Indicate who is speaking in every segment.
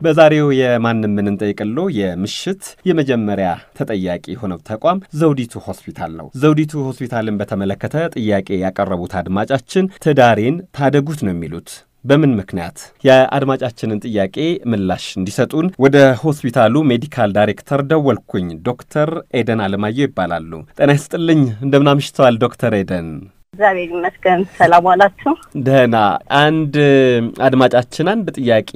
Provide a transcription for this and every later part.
Speaker 1: በዛሬው የማንም ምን እንጠይቅሎ የምሽት የመጀመሪያ ተጠያቂ የሆነው ተቋም ዘውዲቱ ሆስፒታል ነው። ዘውዲቱ ሆስፒታልን በተመለከተ ጥያቄ ያቀረቡት አድማጫችን ትዳሬን ታደጉት ነው የሚሉት በምን ምክንያት? የአድማጫችንን ጥያቄ ምላሽ እንዲሰጡን ወደ ሆስፒታሉ ሜዲካል ዳይሬክተር ደወልኩኝ። ዶክተር ኤደን አለማየሁ ይባላሉ። ጤና ይስጥልኝ። እንደምን አምሽተዋል ዶክተር ኤደን?
Speaker 2: እግዚአብሔር ይመስገን። ሰላም ዋላችሁ?
Speaker 1: ደህና። አንድ አድማጫችን አንድ ጥያቄ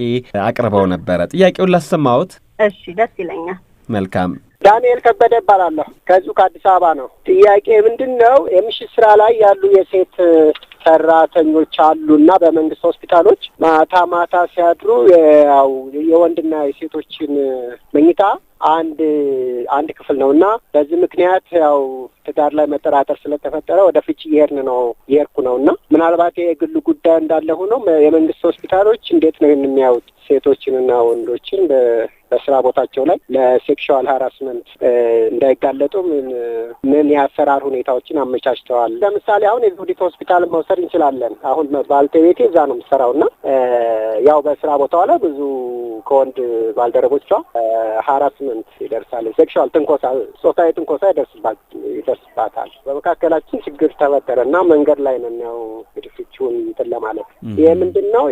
Speaker 1: አቅርበው ነበረ። ጥያቄውን ላሰማዎት?
Speaker 2: እሺ፣ ደስ ይለኛል።
Speaker 1: መልካም።
Speaker 3: ዳንኤል ከበደ እባላለሁ። ከዚሁ ከአዲስ አበባ ነው። ጥያቄ ምንድን ነው? የምሽት ስራ ላይ ያሉ የሴት ሰራተኞች አሉ እና በመንግስት ሆስፒታሎች ማታ ማታ ሲያድሩ ያው የወንድና የሴቶችን መኝታ አንድ አንድ ክፍል ነው እና በዚህ ምክንያት ያው ትዳር ላይ መጠራጠር ስለተፈጠረ ወደ ፍቺ እየሄድን ነው እየሄድኩ ነው እና ምናልባት የግሉ ጉዳይ እንዳለ ሆኖ የመንግስት ሆስፒታሎች እንዴት ነው የሚያዩት? ሴቶችንና ወንዶችን በስራ ቦታቸው ላይ ለሴክሹዋል ሀራስመንት እንዳይጋለጡ ምን ምን የአሰራር ሁኔታዎችን አመቻችተዋል? ለምሳሌ አሁን የዘውዲቱ ሆስፒታል መውሰድ እንችላለን። አሁን ባልተቤቴ እዛ ነው የምትሰራው እና ያው በስራ ቦታዋ ላይ ብዙ ከወንድ ባልደረቦቿ ሀራስመንት ይደርሳል። ሴክሹዋል ትንኮሳ፣ ጾታዊ ትንኮሳ ይደርስባታል። በመካከላችን ችግር ተፈጠረ እና መንገድ ላይ ነን ያው እንግዲህ ፍቺውን እንትን ለማለት ይህ ምንድን ነው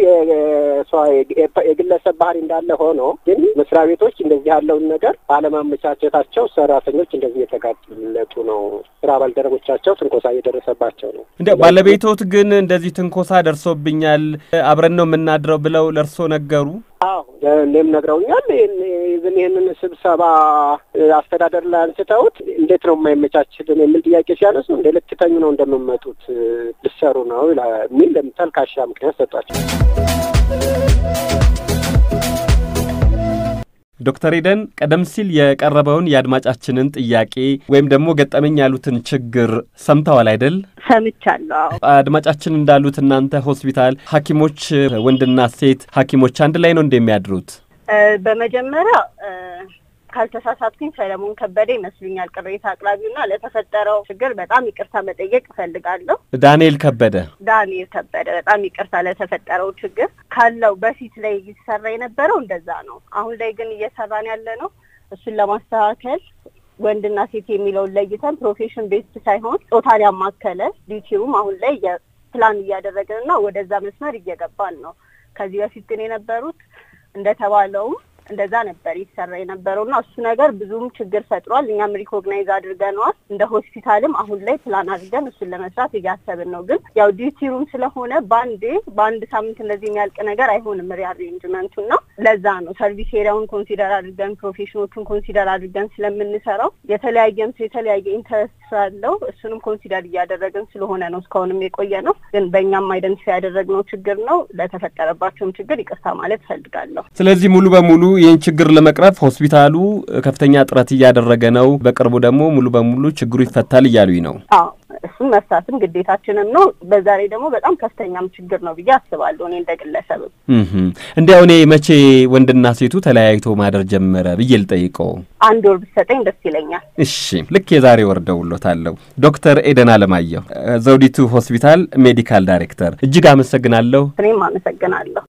Speaker 3: የግለሰብ ባህሪ እንዳለ ሆኖ ግን መስሪያ ቤቶች እንደዚህ ያለውን ነገር ባለማመቻቸታቸው ሰራተኞች እንደዚህ የተጋለጡ ነው። ስራ ባልደረቦቻቸው ትንኮሳ እየደረሰባቸው ነው።
Speaker 1: እንደ ባለቤቶት ግን እንደዚህ ትንኮሳ ደርሶብኛል አብረን ነው የምናድረው ብለው ለእርሶ ነገሩ?
Speaker 3: እኔም ነግረውኛል። ይህን ይህንን ስብሰባ አስተዳደር ላይ አንስተውት እንዴት ነው የማይመቻችልን የሚል ጥያቄ ሲያነሱ እንደ ልትተኙ ነው እንደምመጡት ልሰሩ ነው የሚል ተልካሻ ምክንያት ሰጧቸው።
Speaker 1: ዶክተር ኤደን ቀደም ሲል የቀረበውን የአድማጫችንን ጥያቄ ወይም ደግሞ ገጠመኝ ያሉትን ችግር ሰምተዋል አይደል?
Speaker 2: ሰምቻለሁ።
Speaker 1: አድማጫችን እንዳሉት እናንተ ሆስፒታል ሐኪሞች ወንድና ሴት ሐኪሞች አንድ ላይ ነው እንደሚያድሩት?
Speaker 2: በመጀመሪያ ካልተሳሳትኩኝ ሰለሞን ከበደ ይመስሉኛል ቅሬታ አቅራቢውና ለተፈጠረው ችግር በጣም ይቅርታ መጠየቅ እፈልጋለሁ።
Speaker 1: ዳንኤል ከበደ
Speaker 2: ዳንኤል ከበደ በጣም ይቅርታ ለተፈጠረው ችግር ካለው በፊት ላይ ይሰራ የነበረው እንደዛ ነው። አሁን ላይ ግን እየሰራን ያለ ነው እሱን ለማስተካከል ወንድና ሴት የሚለውን ለይተን profession based ሳይሆን ጾታን ያማከለ duty ውም አሁን ላይ ፕላን እያደረግን እና ወደዛ መስመር እየገባን ነው። ከዚህ በፊት ግን የነበሩት እንደተባለውም እንደዛ ነበር ይሰራ የነበረው እና እሱ ነገር ብዙም ችግር ፈጥሯል። እኛም recognize አድርገነዋል። እንደ ሆስፒታልም አሁን ላይ ፕላን አድርገን እሱን ለመስራት እያሰብን ነው። ግን ያው duty room ስለሆነ በአንዴ በአንድ ሳምንት እንደዚህ የሚያልቅ ነገር አይሆንም rearrangement ኡ እና ለዛ ነው service area ውን consider አድርገን profession ኦቹን consider አድርገን ስለምንሰራው የተለያየም የተለያየ interest ስላለው እሱንም consider እያደረግን ስለሆነ ነው እስካሁንም የቆየ ነው። ግን በእኛም identify ያደረግነው ችግር ነው። ለተፈጠረባቸውም ችግር ይቅርታ ማለት እፈልጋለሁ።
Speaker 1: ስለዚህ ሙሉ በሙሉ ይህን ችግር ለመቅረፍ ሆስፒታሉ ከፍተኛ ጥረት እያደረገ ነው። በቅርቡ ደግሞ ሙሉ በሙሉ ችግሩ ይፈታል እያሉኝ ነው።
Speaker 2: አዎ እሱም መፍታትም ግዴታችንም ነው። በዛ ላይ ደግሞ በጣም ከፍተኛም ችግር ነው ብዬ አስባለሁ። እኔ እንደ ግለሰብም
Speaker 1: እንዲያው እኔ መቼ ወንድና ሴቱ ተለያይቶ ማደር ጀመረ ብዬ ልጠይቀው?
Speaker 2: አንድ ወር ብትሰጠኝ ደስ ይለኛል።
Speaker 1: እሺ፣ ልክ የዛሬ ወር ደውሎታለሁ። ዶክተር ኤደን አለማየሁ ዘውዲቱ ሆስፒታል ሜዲካል ዳይሬክተር፣ እጅግ አመሰግናለሁ።
Speaker 2: እኔም አመሰግናለሁ።